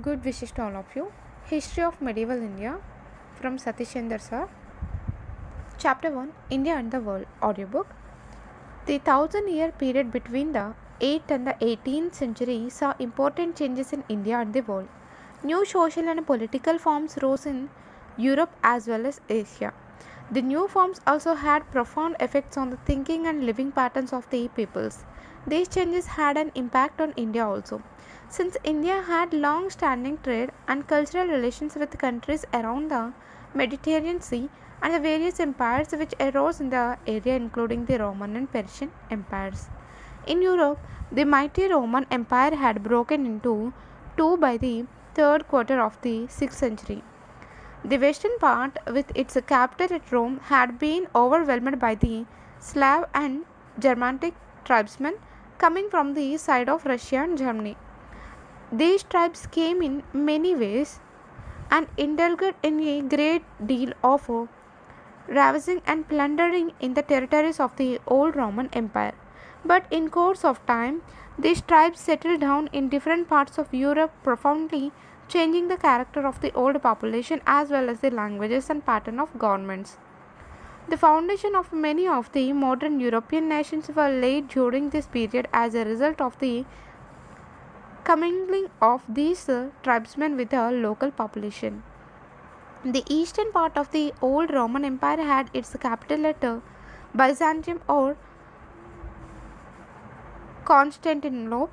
Good wishes to all of you. History of Medieval India from Satish Chandra sir. Chapter 1 India and the World audiobook. The thousand year period between the 8th and the 18th century saw important changes in India and the world. New social and political forms rose in Europe as well as Asia. The new forms also had profound effects on the thinking and living patterns of the peoples. These changes had an impact on India also. Since India had long standing trade and cultural relations with countries around the Mediterranean Sea and the various empires which arose in the area, including the Roman and Persian empires. In Europe, the mighty Roman Empire had broken into two by the third quarter of the 6th century. The western part, with its capital at Rome, had been overwhelmed by the Slav and Germanic tribesmen coming from the east side of Russia and Germany. These tribes came in many ways and indulged in a great deal of uh, ravaging and plundering in the territories of the old Roman Empire. But in course of time, these tribes settled down in different parts of Europe, profoundly changing the character of the old population as well as the languages and pattern of governments. The foundation of many of the modern European nations were laid during this period as a result of the commingling of these uh, tribesmen with the local population. The eastern part of the old Roman Empire had its capital at uh, Byzantium or Constantinople.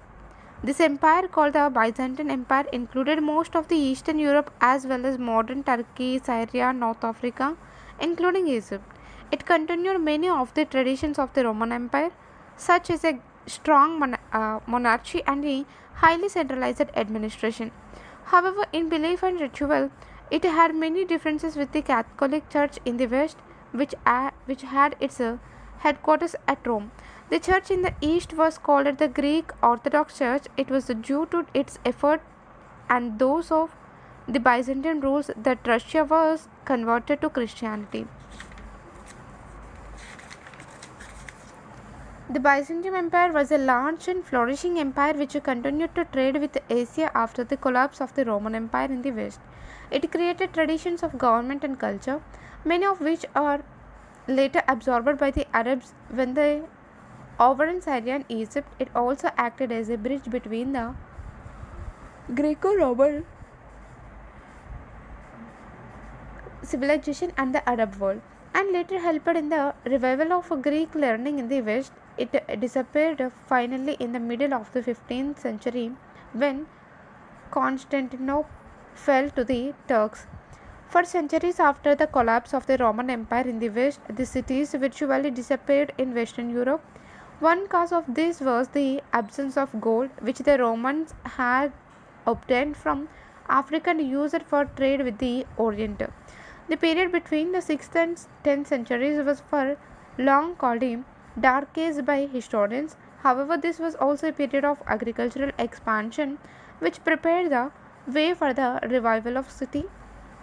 This empire, called the Byzantine Empire, included most of the Eastern Europe as well as modern Turkey, Syria, North Africa, including Egypt. It continued many of the traditions of the Roman Empire, such as a strong mon- uh, monarchy and a highly centralized administration. However, in belief and ritual, it had many differences with the Catholic Church in the West, which, uh, which had its uh, headquarters at Rome. The church in the east was called the Greek Orthodox Church. It was due to its effort and those of the Byzantine rules that Russia was converted to Christianity. The Byzantium Empire was a large and flourishing empire which continued to trade with Asia after the collapse of the Roman Empire in the West. It created traditions of government and culture, many of which are later absorbed by the Arabs when they overran Syria and Egypt. It also acted as a bridge between the Greco Roman civilization and the Arab world and later helped in the revival of Greek learning in the West. It disappeared finally in the middle of the 15th century when Constantinople fell to the Turks. For centuries after the collapse of the Roman Empire in the West, the cities virtually disappeared in Western Europe. One cause of this was the absence of gold, which the Romans had obtained from Africa and used for trade with the Orient. The period between the 6th and 10th centuries was for long called dark by historians. However, this was also a period of agricultural expansion which prepared the way for the revival of city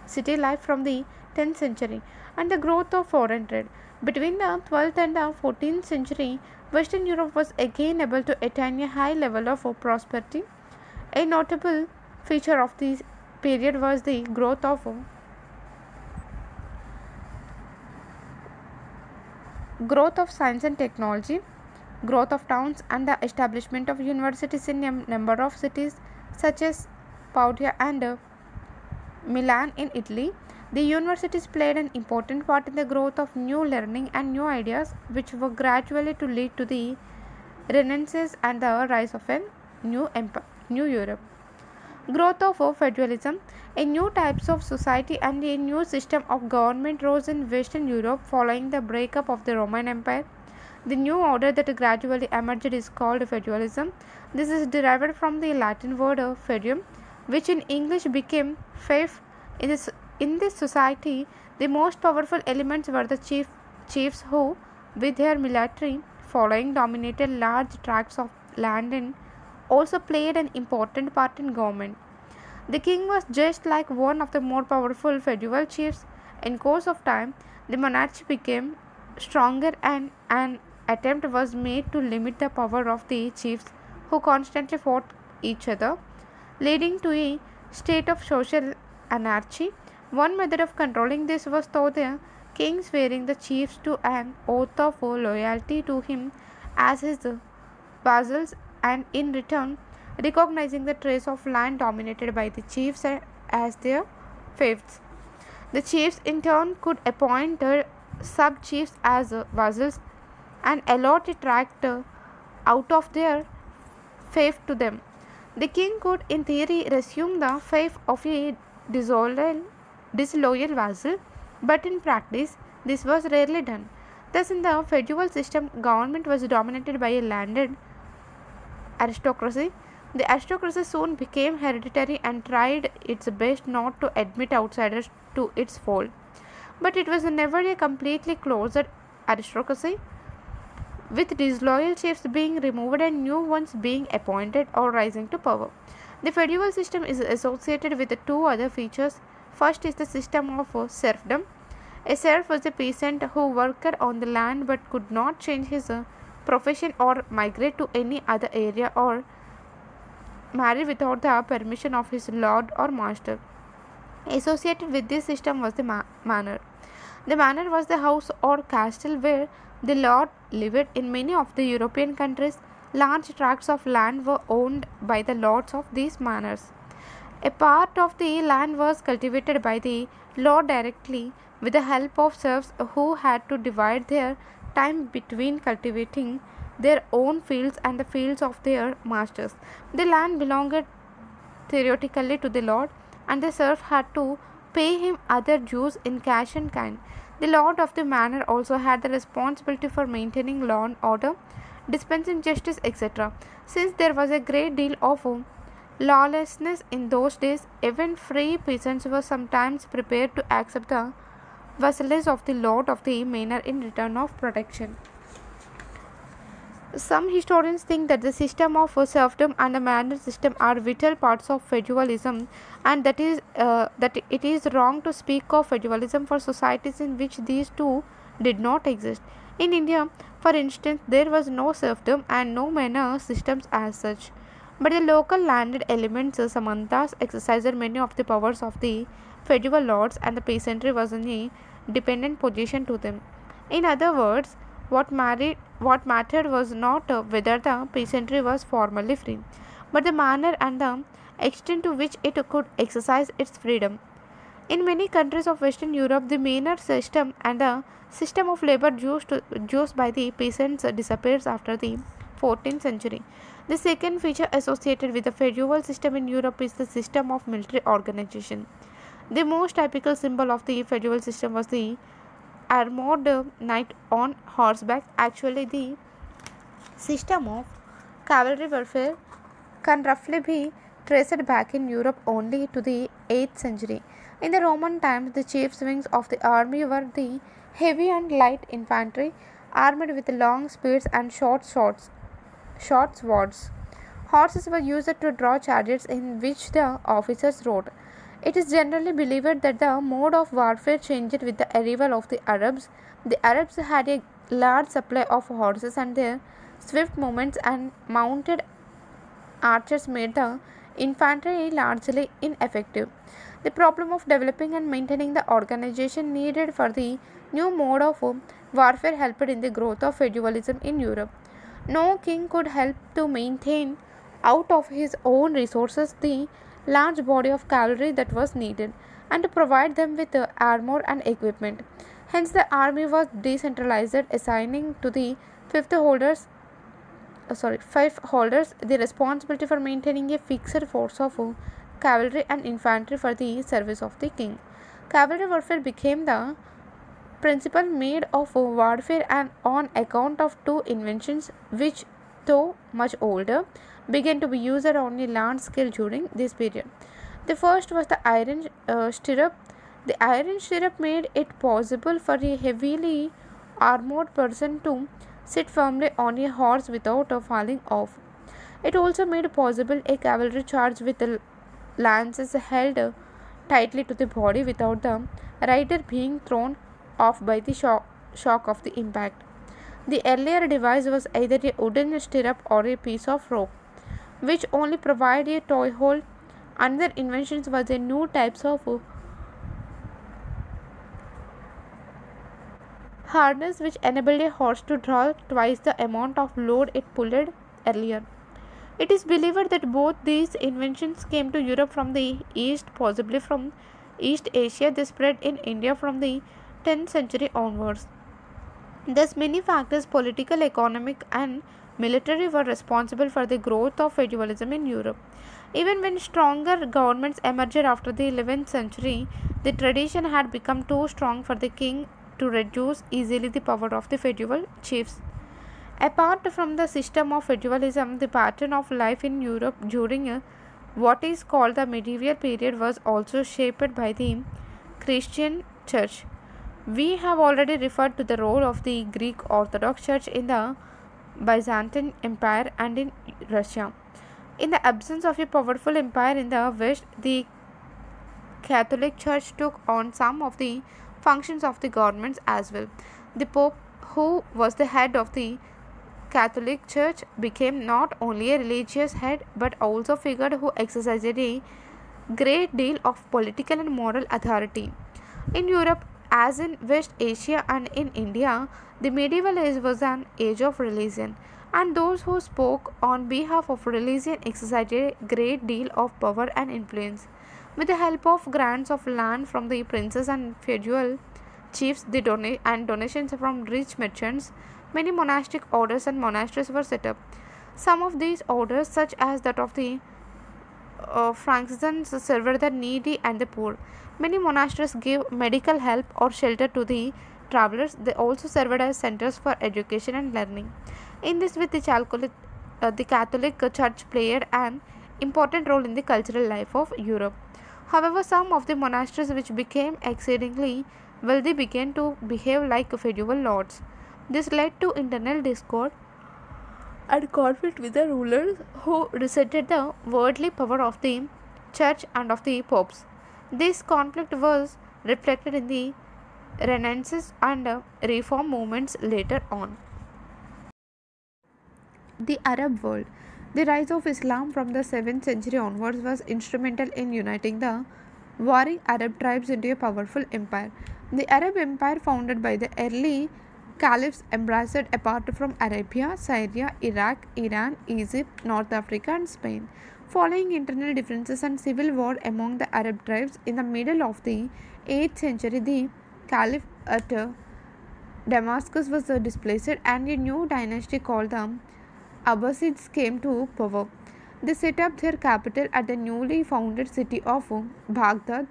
city life from the 10th century and the growth of foreign trade. Between the 12th and the 14th century, Western Europe was again able to attain a high level of prosperity. A notable feature of this period was the growth of growth of science and technology, growth of towns, and the establishment of universities in a number of cities such as Padua and Milan in Italy. The universities played an important part in the growth of new learning and new ideas, which were gradually to lead to the Renaissance and the rise of a new empire, new Europe. Growth of feudalism, a new types of society and a new system of government rose in Western Europe following the breakup of the Roman Empire. The new order that gradually emerged is called feudalism. This is derived from the Latin word feudum, which in English became fief. In this, in this society, the most powerful elements were the chief chiefs who, with their military following, dominated large tracts of land and also played an important part in government. The king was just like one of the more powerful feudal chiefs. In course of time, the monarchy became stronger and an attempt was made to limit the power of the chiefs who constantly fought each other, leading to a state of social anarchy. One method of controlling this was through the king swearing the chiefs to an oath of loyalty to him as his vassals and in return recognizing the trace of land dominated by the chiefs as their fiefs. The chiefs in turn could appoint their sub chiefs as vassals and allot a tract out of their fief to them. The king could, in theory, resume the fief of a disloyal, disloyal vassal, but in practice, this was rarely done. Thus, in the feudal system, government was dominated by a landed aristocracy. The aristocracy soon became hereditary and tried its best not to admit outsiders to its fold. But it was never a completely closed aristocracy, with disloyal chiefs being removed and new ones being appointed or rising to power. The feudal system is associated with two other features. First is the system of serfdom. A serf was a peasant who worked on the land but could not change his profession or migrate to any other area or marry without the permission of his lord or master. Associated with this system was the ma- manor. The manor was the house or castle where the lord lived. In many of the European countries, large tracts of land were owned by the lords of these manors. A part of the land was cultivated by the lord directly with the help of serfs who had to divide their time between cultivating their own fields and the fields of their masters. The land belonged theoretically to the lord, and the serf had to pay him other dues in cash and kind. The lord of the manor also had the responsibility for maintaining law and order, dispensing justice, etc. Since there was a great deal of lawlessness in those days, even free peasants were sometimes prepared to accept the vassalage of the lord of the manor in return of protection. Some historians think that the system of serfdom and the manor system are vital parts of feudalism, and that is uh, that it is wrong to speak of feudalism for societies in which these two did not exist. In India, for instance, there was no serfdom and no manor systems as such, but the local landed elements, samantas, exercised many of the powers of the feudal lords, and the peasantry was in a dependent position to them. In other words, what, married, what mattered was not whether the peasantry was formally free, but the manner and the extent to which it could exercise its freedom. In many countries of Western Europe, the manor system and the system of labor used by the peasants disappears after the 14th century. The second feature associated with the feudal system in Europe is the system of military organization. The most typical symbol of the feudal system was the armored knight on horseback. Actually, the system of cavalry warfare can roughly be traced back in Europe only to the 8th century. In the Roman times, the chief wings of the army were the heavy and light infantry, armed with long spears and short swords. Short swords. Horses were used to draw chariots in which the officers rode. It is generally believed that the mode of warfare changed with the arrival of the Arabs. The Arabs had a large supply of horses and their swift movements and mounted archers made the infantry largely ineffective. The problem of developing and maintaining the organization needed for the new mode of warfare helped in the growth of feudalism in Europe. No king could help to maintain out of his own resources the large body of cavalry that was needed and to provide them with uh, armor and equipment. Hence, the army was decentralized, assigning to the fifth holders, uh, sorry, five holders the responsibility for maintaining a fixed force of uh, cavalry and infantry for the service of the king. Cavalry warfare became the principal mode of warfare and on account of two inventions which though much older began to be used on a large scale during this period. The first was the iron uh, stirrup. The iron stirrup made it possible for a heavily armored person to sit firmly on a horse without falling off. It also made possible a cavalry charge with the lances held tightly to the body without the rider being thrown off by the shock of the impact. The earlier device was either a wooden stirrup or a piece of rope which only provide a toy hold Another invention was a new types of harness which enabled a horse to draw twice the amount of load it pulled earlier. It is believed that both these inventions came to Europe from the east, possibly from East Asia. They spread in India from the 10th century onwards. Thus, many factors, political, economic, and military, were responsible for the growth of feudalism in Europe. Even when stronger governments emerged after the 11th century, the tradition had become too strong for the king to reduce easily the power of the feudal chiefs. Apart from the system of feudalism, the pattern of life in Europe during uh, what is called the medieval period was also shaped by the Christian Church. We have already referred to the role of the Greek Orthodox Church in the Byzantine Empire and in Russia. In the absence of a powerful empire in the West, the Catholic Church took on some of the functions of the governments as well. The Pope, who was the head of the Catholic Church, became not only a religious head but also a figure who exercised a great deal of political and moral authority. In Europe, as in West Asia and in India, the medieval age was an age of religion, and those who spoke on behalf of religion exercised a great deal of power and influence. With the help of grants of land from the princes and feudal chiefs the and donations from rich merchants, many monastic orders and monasteries were set up. Some of these orders, such as that of the uh, Franciscans, served the needy and the poor. Many monasteries gave medical help or shelter to the travelers. They also served as centers for education and learning. In this way, the, Catholic, uh, the Catholic Church played an important role in the cultural life of Europe. However, some of the monasteries which became exceedingly wealthy began to behave like feudal lords. This led to internal discord and conflict with the rulers who resented the worldly power of the church and of the popes. This conflict was reflected in the Renaissance and reform movements later on. The Arab world. The rise of Islam from the 7th century onwards was instrumental in uniting the warring Arab tribes into a powerful empire. The Arab Empire, founded by the early caliphs, embraced apart from Arabia, Syria, Iraq, Iran, Egypt, North Africa, and Spain. Following internal differences and civil war among the Arab tribes in the middle of the 8th century, the caliph at uh, Damascus was uh, displaced and a new dynasty called the Abbasids came to power. They set up their capital at the newly founded city of Baghdad.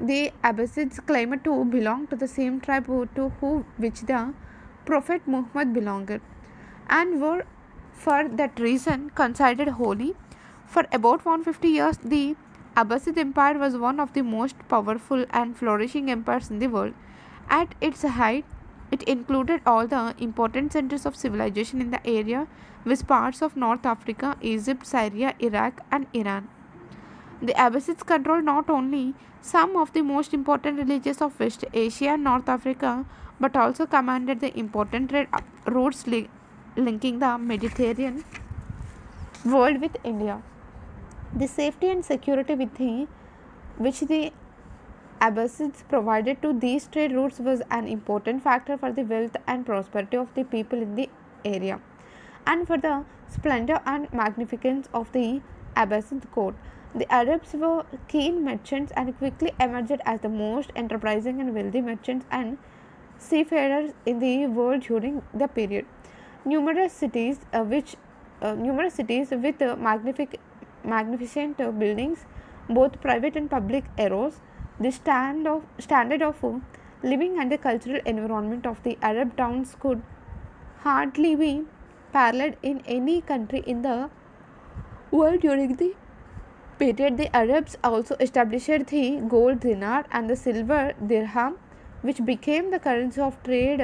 The Abbasids claimed to belong to the same tribe to who, which the Prophet Muhammad belonged, and were for that reason considered holy. For about 150 years, the Abbasid Empire was one of the most powerful and flourishing empires in the world. At its height, it included all the important centers of civilization in the area, with parts of North Africa, Egypt, Syria, Iraq, and Iran. The Abbasids controlled not only some of the most important religions of West Asia and North Africa, but also commanded the important trade routes li- linking the Mediterranean world with India. The safety and security with the, which the Abbasids provided to these trade routes was an important factor for the wealth and prosperity of the people in the area and for the splendor and magnificence of the Abbasid court. The Arabs were keen merchants and quickly emerged as the most enterprising and wealthy merchants and seafarers in the world during the period. Numerous cities, uh, which uh, numerous cities with uh, magnific- magnificent uh, buildings, both private and public, arose. The stand of standard of uh, living and the cultural environment of the Arab towns could hardly be paralleled in any country in the world during the period. The Arabs also established the gold dinar and the silver dirham, which became the currency of trade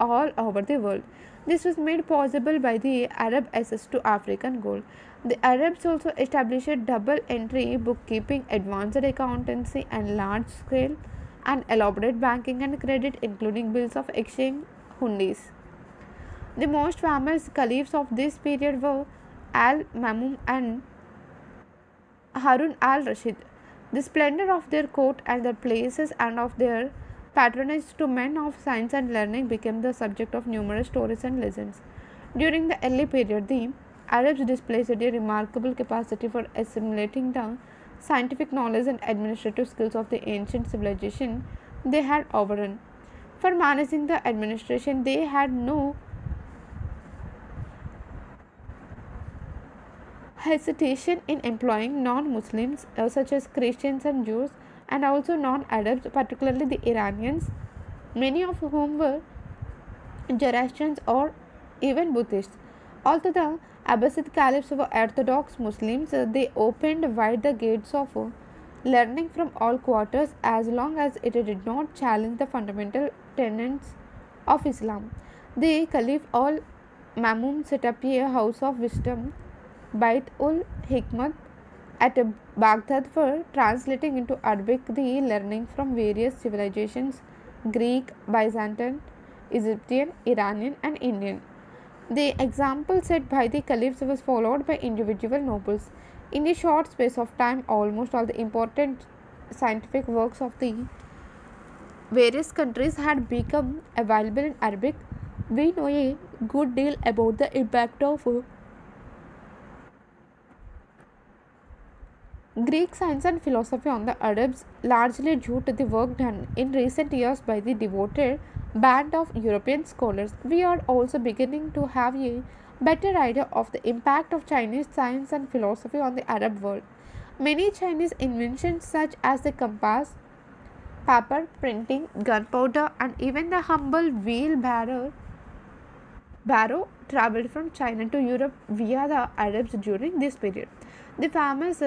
all over the world. This was made possible by the Arab access to African gold. The Arabs also established double entry bookkeeping, advanced accountancy, and large scale and elaborate banking and credit, including bills of exchange, hundis. The most famous caliphs of this period were Al Mamun and Harun al Rashid. The splendor of their court and their places and of their patronage to men of science and learning became the subject of numerous stories and legends. During the early period, the Arabs displayed a remarkable capacity for assimilating the scientific knowledge and administrative skills of the ancient civilization they had overrun. For managing the administration, they had no hesitation in employing non Muslims uh, such as Christians and Jews and also non Arabs, particularly the Iranians, many of whom were Zoroastrians or even Buddhists. Although the Abbasid caliphs were orthodox Muslims, they opened wide the gates of learning from all quarters as long as it did not challenge the fundamental tenets of Islam. The Caliph al Mamun set up a house of wisdom, Bait ul Hikmat, at Baghdad for translating into Arabic the learning from various civilizations Greek, Byzantine, Egyptian, Iranian, and Indian. The example set by the caliphs was followed by individual nobles. In a short space of time, almost all the important scientific works of the various countries had become available in Arabic. We know a good deal about the impact of Greek science and philosophy on the Arabs, largely due to the work done in recent years by the devoted band of European scholars. We are also beginning to have a better idea of the impact of Chinese science and philosophy on the Arab world. Many Chinese inventions, such as the compass, paper, printing, gunpowder, and even the humble wheelbarrow, barrow traveled from China to Europe via the Arabs during this period. The famous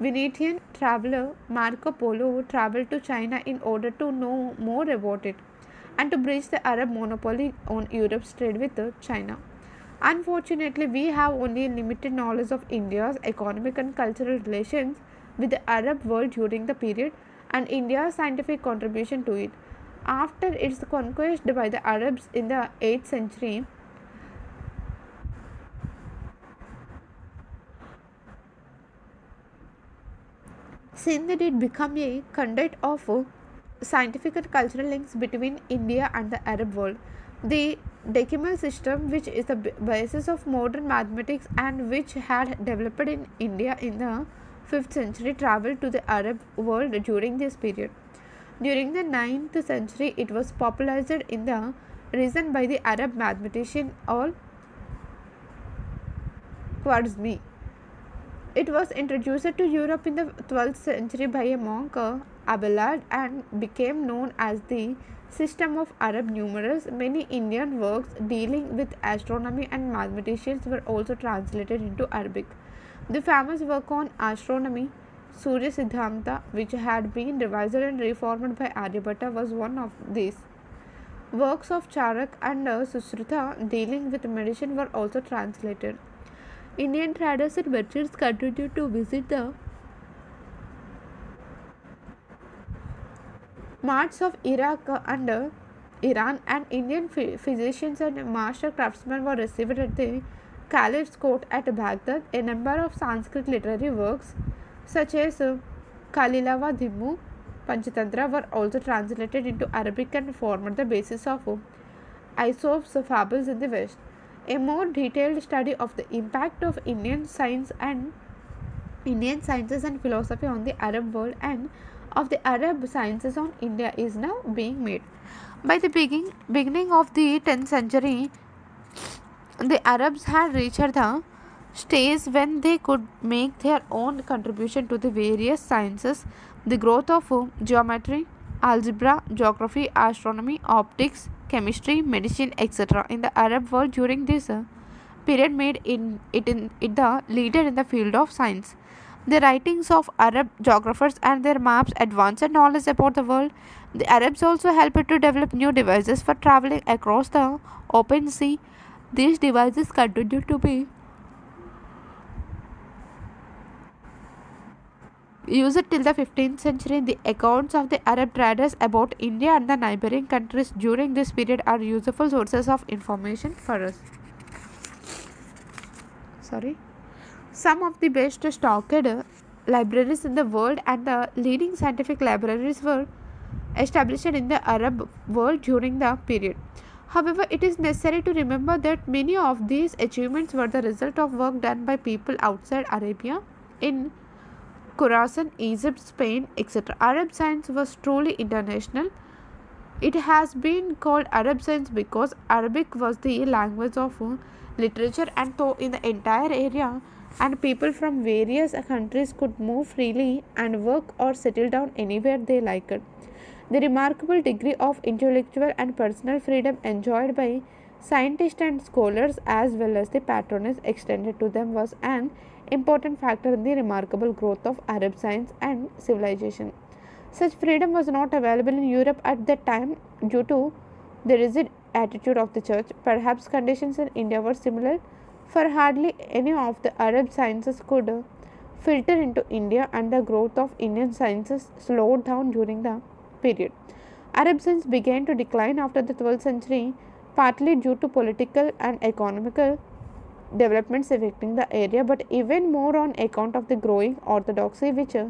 Venetian traveler Marco Polo traveled to China in order to know more about it and to bridge the Arab monopoly on Europe's trade with China. Unfortunately, we have only limited knowledge of India's economic and cultural relations with the Arab world during the period and India's scientific contribution to it. After its conquest by the Arabs in the 8th century, since it did become a conduit of uh, scientific and cultural links between India and the Arab world. The decimal system, which is the basis of modern mathematics and which had developed in India in the 5th century, traveled to the Arab world during this period. During the 9th century, it was popularized in the region by the Arab mathematician Al Khwarizmi. It was introduced to Europe in the 12th century by a monk uh, Abelard and became known as the system of Arab numerals. Many Indian works dealing with astronomy and mathematicians were also translated into Arabic. The famous work on astronomy, Surya Siddhanta, which had been revised and reformed by Aryabhatta, was one of these. Works of Charak and uh, Sushruta dealing with medicine were also translated. Indian traders and merchants continued to visit the marts of Iraq and Iran, and Indian physicians and master craftsmen were received at the Caliph's court at Baghdad. A number of Sanskrit literary works, such as Kalila wa Dimna, Panchatantra, were also translated into Arabic and formed the basis of Aesop's fables in the West. A more detailed study of the impact of Indian science and Indian sciences and philosophy on the Arab world and of the Arab sciences on India is now being made. By the begin, beginning of the 10th century, the Arabs had reached the stage when they could make their own contribution to the various sciences. The growth of geometry, algebra, geography, astronomy, optics, chemistry, medicine, etc. in the Arab world during this uh, period made in, it, in, it the leader in the field of science. The writings of Arab geographers and their maps advanced knowledge about the world. The Arabs also helped to develop new devices for traveling across the open sea. These devices continue to be used till the 15th century. The accounts of the Arab traders about India and the neighboring countries during this period are useful sources of information for us. Sorry. Some of the best stocked libraries in the world and the leading scientific libraries were established in the Arab world during the period. However, it is necessary to remember that many of these achievements were the result of work done by people outside Arabia in Khorasan, Egypt, Spain, etc. Arab science was truly international. It has been called Arab science because Arabic was the language of uh, literature and though in the entire area and people from various countries could move freely and work or settle down anywhere they liked. The remarkable degree of intellectual and personal freedom enjoyed by scientists and scholars as well as the patronage extended to them was an important factor in the remarkable growth of Arab science and civilization. Such freedom was not available in Europe at that time due to the rigid attitude of the church. Perhaps conditions in India were similar, for hardly any of the Arab sciences could filter into India, and the growth of Indian sciences slowed down during the period. Arab science began to decline after the 12th century, partly due to political and economical developments affecting the area, but even more on account of the growing orthodoxy which uh,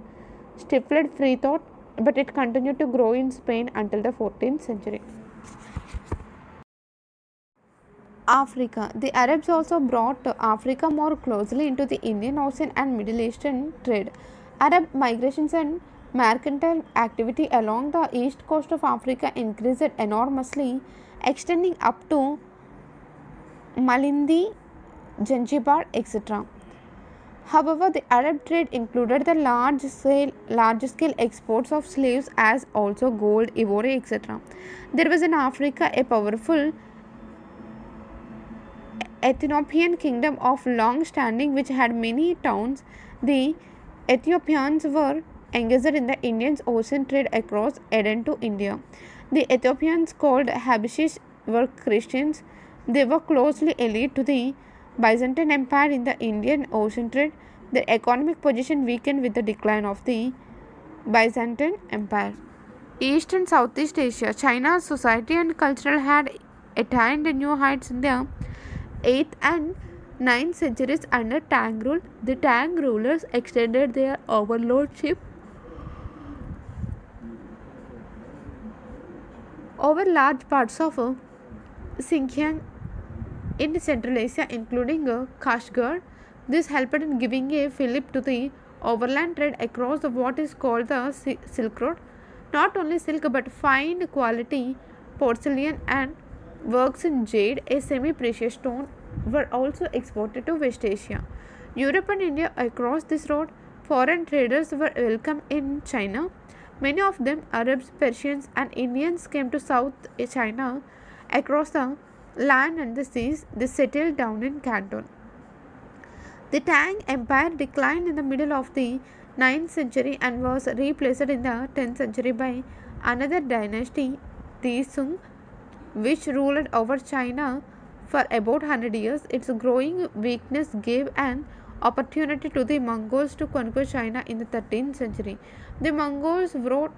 stifled free thought, but it continued to grow in Spain until the 14th century. Africa. The Arabs also brought Africa more closely into the Indian Ocean and Middle Eastern trade. Arab migrations and mercantile activity along the east coast of Africa increased enormously, extending up to Malindi, Zanzibar, etc. However, the Arab trade included the large scale, large scale exports of slaves as also gold, ivory, etc. There was in Africa a powerful Ethiopian kingdom of long standing which had many towns. The Ethiopians were engaged in the Indian Ocean trade across Aden to India. The Ethiopians called Habashis were Christians. They were closely allied to the Byzantine Empire in the Indian Ocean trade. Their economic position weakened with the decline of the Byzantine Empire. East and Southeast Asia, China's society and culture had attained new heights in the 8th and 9th centuries under Tang rule. The Tang rulers extended their overlordship over large parts of uh, Xinjiang in Central Asia, including uh, Kashgar. This helped in giving a fillip to the overland trade across the what is called the Silk Road. Not only silk but fine quality porcelain and works in jade, a semi precious stone, were also exported to West Asia. Europe and India across this road, foreign traders were welcome in China. Many of them, Arabs, Persians, and Indians, came to South China across the land and the seas. They settled down in Canton. The Tang Empire declined in the middle of the 9th century and was replaced in the 10th century by another dynasty, the Sung, which ruled over China for about 100 years. Its growing weakness gave an opportunity to the Mongols to conquer China in the 13th century. The Mongols wrought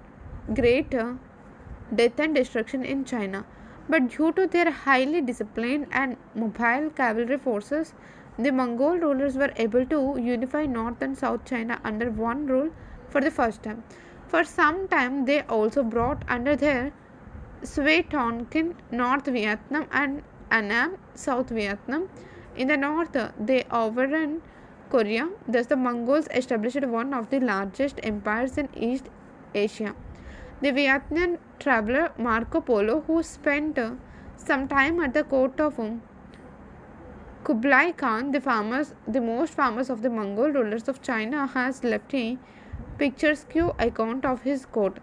great death and destruction in China, but due to their highly disciplined and mobile cavalry forces, the Mongol rulers were able to unify North and South China under one rule for the first time. For some time, they also brought under their sway Tonkin, North Vietnam, and Annam, South Venetian. In the north, they overran Korea. Thus, the Mongols established one of the largest empires in East Asia. The Vietnam traveler Marco Polo, who spent uh, some time at the court of um, Kublai Khan, the, famous, the most famous of the Mongol rulers of China, has left a picturesque account of his court.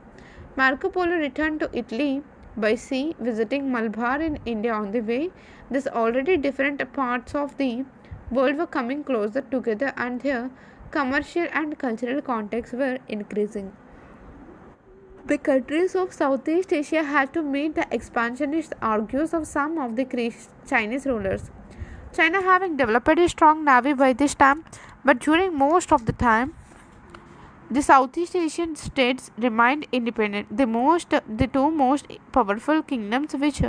Marco Polo returned to Italy by sea, visiting Malabar in India on the way. These already different parts of the world were coming closer together and their commercial and cultural contacts were increasing. The countries of Southeast Asia had to meet the expansionist argues of some of the Chinese rulers. China having developed a strong navy by this time, but during most of the time, the Southeast Asian states remained independent. The most, the two most powerful kingdoms which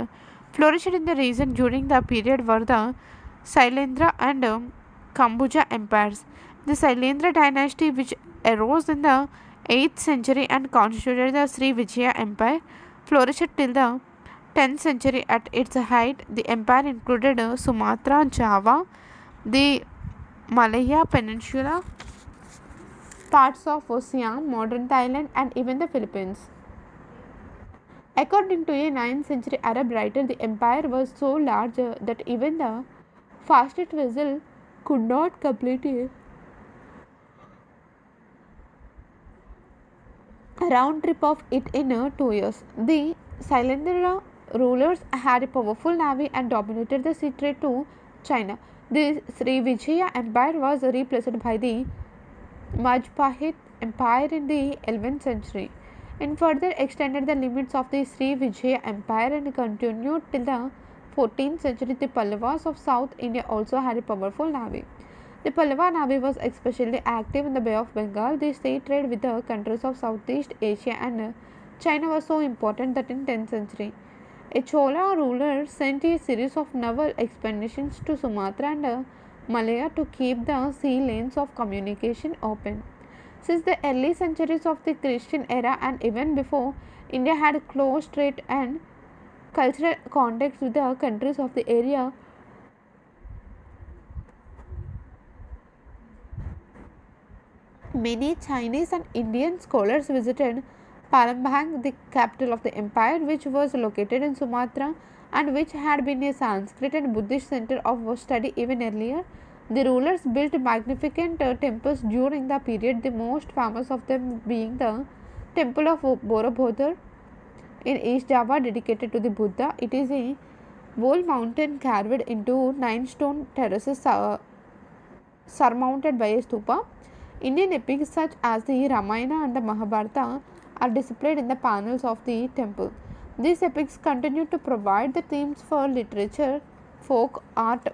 flourished in the region during the period were the Sailendra and Kambuja empires. The Sailendra dynasty, which arose in the 8th century and constituted the Sri Vijaya Empire, flourished till the 10th century. At its height, the empire included Sumatra, Java, the Malaya Peninsula, parts of Oceania, modern Thailand, and even the Philippines. According to a 9th century Arab writer, the empire was so large that even the fastest vessel could not complete a round trip of it in uh, two years. The Sailendra rulers had a powerful navy and dominated the sea trade to China. The Sri Vijaya Empire was replaced by the Majapahit Empire in the 11th century and further extended the limits of the Sri Vijaya Empire and continued till the 14th century. The Pallavas of South India also had a powerful navy. The Pallava navy was especially active in the Bay of Bengal. The sea trade with the countries of Southeast Asia and China was so important that in 10th century, a Chola ruler sent a series of naval expeditions to Sumatra and Malaya to keep the sea lanes of communication open. Since the early centuries of the Christian era and even before, India had close trade and cultural contacts with the countries of the area. Many Chinese and Indian scholars visited Palembang, the capital of the empire, which was located in Sumatra and which had been a Sanskrit and Buddhist center of study even earlier. The rulers built magnificent uh, temples during the period, the most famous of them being the Temple of Borobudur in East Java dedicated to the Buddha. It is a whole mountain carved into nine stone terraces uh, surmounted by a stupa. Indian epics such as the Ramayana and the Mahabharata are displayed in the panels of the temple. These epics continue to provide the themes for literature, folk art,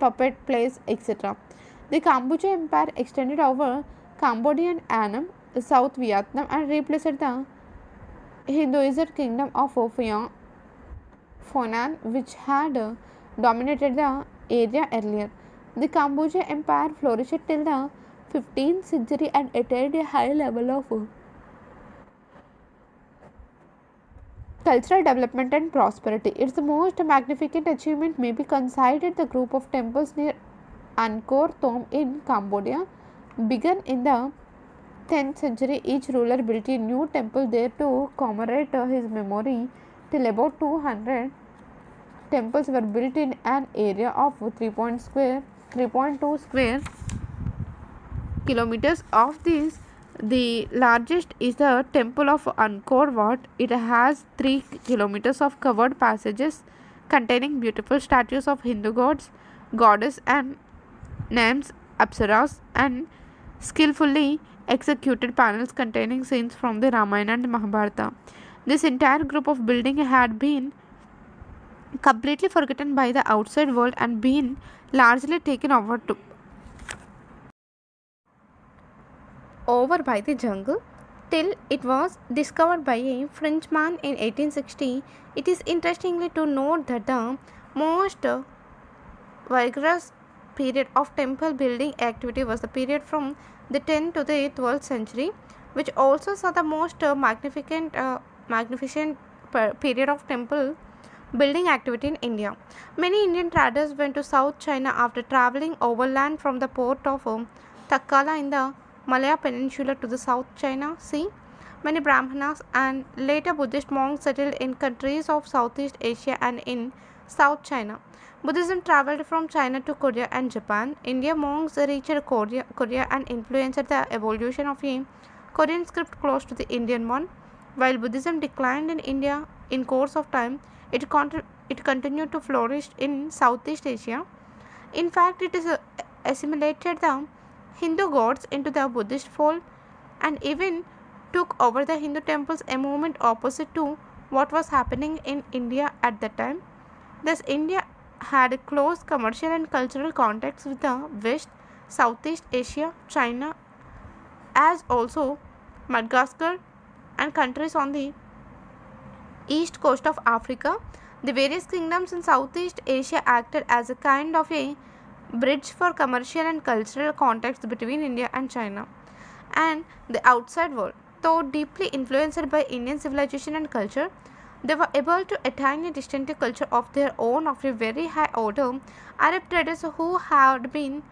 puppet plays, etc. The Kamboja Empire extended over Cambodia and Annam, South Vietnam, and replaced the Hinduist kingdom of Ophion, Fonan, which had dominated the area earlier. The Kamboja Empire flourished till the 15th century and attained a high level of cultural development and prosperity. Its most magnificent achievement may be considered the group of temples near Angkor Thom in Cambodia. Begun in the 10th century, each ruler built a new temple there to commemorate his memory. Till about 200 temples were built in an area of 3. Square, 3.2 square kilometers. Of these, the largest is the temple of Angkor Wat. It has 3 kilometers of covered passages containing beautiful statues of Hindu gods, goddess and names, apsaras and skillfully executed panels containing scenes from the Ramayana and Mahabharata. This entire group of building had been completely forgotten by the outside world and been largely taken over to over by the jungle till it was discovered by a Frenchman in 1860. It is interestingly to note that the most vigorous period of temple building activity was the period from the 10th to the 12th century, which also saw the most uh, magnificent, uh, magnificent period of temple building activity in India. Many Indian traders went to South China after traveling overland from the port of um, in the Malaya Peninsula to the South China Sea. Many Brahmanas and later Buddhist monks settled in countries of Southeast Asia and in South China. Buddhism traveled from China to Korea and Japan. India monks reached Korea, Korea and influenced the evolution of a Korean script close to the Indian one. While Buddhism declined in India in course of time, it, it continued to flourish in Southeast Asia. In fact, it is uh, assimilated the Hindu gods into the Buddhist fold and even took over the Hindu temples, a movement opposite to what was happening in India at that time. Thus, India had close commercial and cultural contacts with the West, Southeast Asia, China, as also Madagascar and countries on the east coast of Africa. The various kingdoms in Southeast Asia acted as a kind of a bridge for commercial and cultural contacts between India and China. and the outside world. Though deeply influenced by Indian civilization and culture, they were able to attain a distinctive culture of their own of a very high order. Arab traders who had been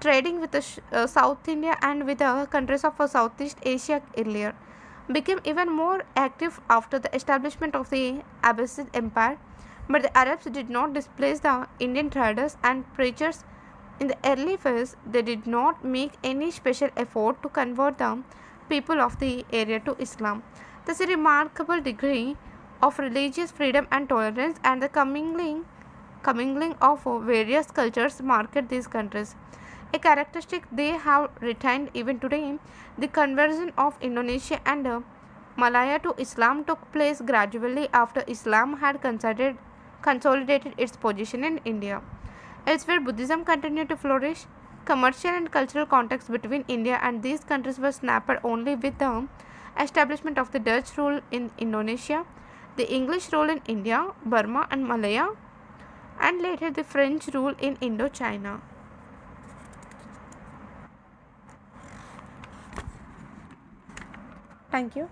trading with uh, South India and with the countries of uh, Southeast Asia earlier became even more active after the establishment of the Abbasid Empire. But the Arabs did not displace the Indian traders and preachers in the early phase. They did not make any special effort to convert the people of the area to Islam. Thus, a remarkable degree of religious freedom and tolerance and the commingling, commingling of various cultures marked these countries a characteristic they have retained even today. The conversion of Indonesia and Malaya to Islam took place gradually after Islam had consolidated its position in India. Elsewhere, Buddhism continued to flourish. Commercial and cultural contacts between India and these countries were snapped only with the establishment of the Dutch rule in Indonesia, the English rule in India, Burma, and Malaya, and later the French rule in Indochina. Thank you.